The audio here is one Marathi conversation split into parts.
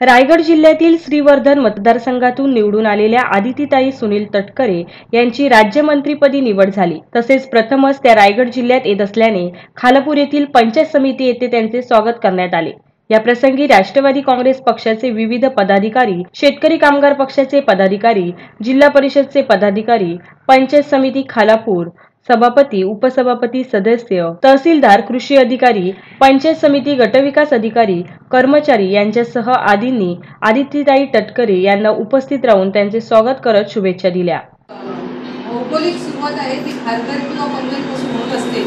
रायगड जिल्ह्यातील श्रीवर्धन मतदारसंघातून निवडून आलेल्या आदितीताई सुनील तटकरे यांची राज्यमंत्रीपदी निवड झाली. तसेच प्रथमच त्या रायगड जिल्ह्यात येत असल्याने खालापूर येथील पंचायत समिती येथे त्यांचे स्वागत करण्यात आले. या प्रसंगी राष्ट्रवादी काँग्रेस पक्षाचे विविध पदाधिकारी शेतकरी कामगार पक्षाचे पदाधिकारी जिल्हा परिषदचे पदाधिकारी पंचायत समिती खालापूर सभापती उपसभापती सदस्य तहसीलदार कृषी अधिकारी पंचायत समिती गटविकास अधिकारी कर्मचारी यांच्यासह आदींनी आदित्यताई तटकरे यांना उपस्थित राहून त्यांचे स्वागत करत शुभेच्छा दिल्या. भौगोलिक सुरुवात आहे ती खारघर किंवा पनवेलपासून होत असते.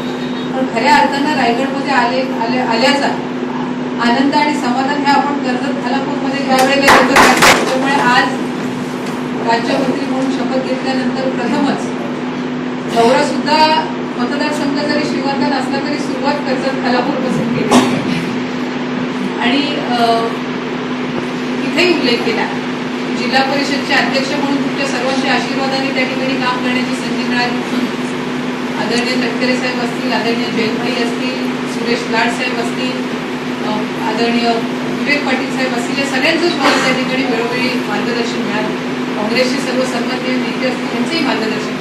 पण खऱ्या अर्थानं रायगडमध्ये आले आले आल्याचा आनंद आणि समाधान हे आपण कर्जत खालापूरमध्ये ज्यावेळेला येतो त्याच्यामुळे आज राज्यमंत्री म्हणून शपथ घेतल्यानंतर प्रथमच दौरा सुद्धा मतदारसंघ जरी श्रीवर्धन असला तरी सुरुवात कर्जत खालापूरपासून केली. आणि तिथेही उल्लेख केला. जिल्हा परिषदचे अध्यक्ष म्हणून तुमच्या सर्वांच्या आशीर्वादाने त्या ठिकाणी काम करण्याची संधी मिळाली म्हणून आदरणीय तटकरे साहेब असतील आदरणीय जयंतभाई असतील सुरेश लाड साहेब असतील आदरणीय विवेक पाटील साहेब असतील या सगळ्यांचंच मला त्या ठिकाणी वेळोवेळी मार्गदर्शन मिळालं. काँग्रेसचे सर्व सन्माननीय नेते असतील यांचंही मार्गदर्शन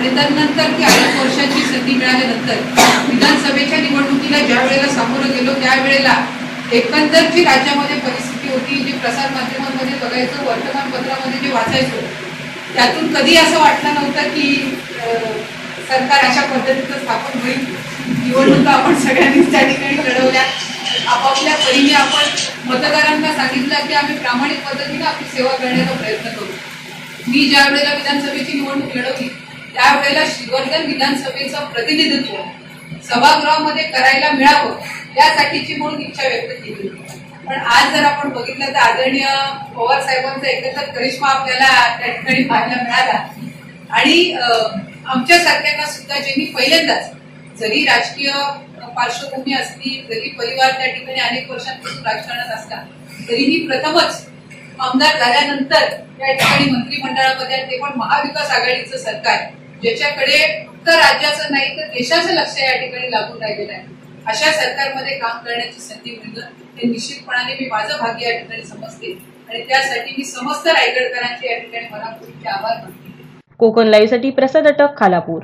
आणि त्यानंतर ती अनेक वर्षाची संधी मिळाल्यानंतर विधानसभेच्या निवडणुकीला ज्या वेळेला सामोरं गेलो त्यावेळेला एकंदर जी राज्यामध्ये परिस्थिती होती जी प्रसार माध्यमांमध्ये बघायचो वर्तमानपत्रामध्ये जे वाचायचो त्यातून कधी असं वाटलं नव्हतं की सरकार अशा पद्धतीचं स्थापन होईल? निवडणुका आपण सगळ्यांनीच त्या ठिकाणी लढवल्या. आपापल्या परीने आपण मतदारांना सांगितलं की आम्ही प्रामाणिक पद्धतीने आपली सेवा करण्याचा प्रयत्न करू. मी ज्या वेळेला विधानसभेची निवडणूक लढवली त्यावेळेला श्रीवर्धन विधानसभेचं प्रतिनिधित्व सभागृहामध्ये करायला मिळावं यासाठीची म्हणून इच्छा व्यक्त केली. पण आज जर आपण बघितलं तर आदरणीय पवार साहेबांचा एकंदर करिश्मा आपल्याला त्या ठिकाणी पाहायला मिळाला. आणि आमच्या सारख्यांना सुद्धा ज्यांनी पहिल्यांदाच जरी राजकीय पार्श्वभूमी असली जरी परिवार त्या ठिकाणी अनेक वर्षांपासून राजकारणात असला तरीही प्रथमच आमदार झाल्यानंतर त्या ठिकाणी मंत्रिमंडळामध्ये ते पण महाविकास आघाडीचं सरकार ज्याच्याकडे फक्त राज्याचं नाही तर देशाचं लक्ष या ठिकाणी लागून राहिलेलं आहे. अशा सरकारमध्ये काम करण्याची संधी मिळणं हे निश्चितपणाने मी माझं भाग्य या ठिकाणी समजते. आणि त्यासाठी मी समस्त रायगडकरांचे या ठिकाणी मनापूर्वीचे आभार मानते. कोकण लाईव्हसाठी प्रसाद अटक खालापूर.